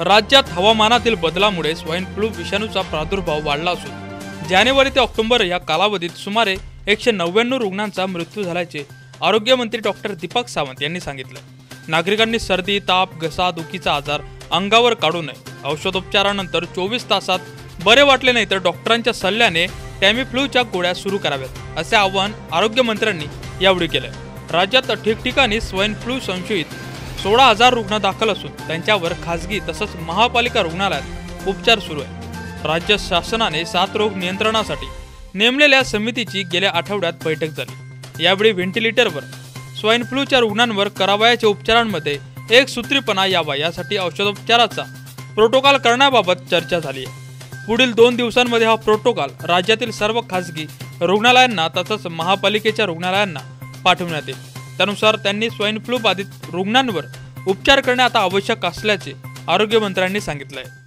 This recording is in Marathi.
राज्यात हवामानातील बदलामुळे स्वाईन फ्लू विषाणूचा प्रादुर्भाव वाढला असून जानेवारी ते ऑक्टोबर या कालावधीत सुमारे एकशे नव्याण्णव रुग्णांचा मृत्यू झाल्याचे आरोग्यमंत्री डॉक्टर दीपक सावंत यांनी सांगितलं. नागरिकांनी सर्दी ताप घसा दुखीचा आजार अंगावर काढू नये. औषधोपचारानंतर चोवीस तासात बरे वाटले नाही तर डॉक्टरांच्या सल्ल्याने टॅमिफ्लूच्या गोळ्या सुरू कराव्यात असे आवाहन आरोग्यमंत्र्यांनी यावेळी केलं. राज्यात ठिकठिकाणी स्वाईन फ्लू संशयित सोळा हजार रुग्ण दाखल असून त्यांच्यावर खासगी तसंच महापालिका रुग्णालयात उपचार सुरू आहे राज्य शासनाने सात रोग नियंत्रणासाठी नेमलेल्या समितीची गेल्या आठवड्यात बैठक झाली. यावेळी व्हेंटिलेटरवर स्वाईन फ्लूच्या रुग्णांवर करावयाच्या उपचारांमध्ये एक सूत्रीपणा यावा यासाठी औषधोपचाराचा प्रोटोकॉल करण्याबाबत चर्चा झाली आहे. पुढील दोन दिवसांमध्ये हा प्रोटोकॉल राज्यातील सर्व खासगी रुग्णालयांना तसंच महापालिकेच्या रुग्णालयांना पाठवण्यात येईल. त्यानुसार त्यांनी स्वाईन फ्लू बाधित रुग्णांवर उपचार करणे आता आवश्यक असल्याचे आरोग्यमंत्र्यांनी सांगितलं आहे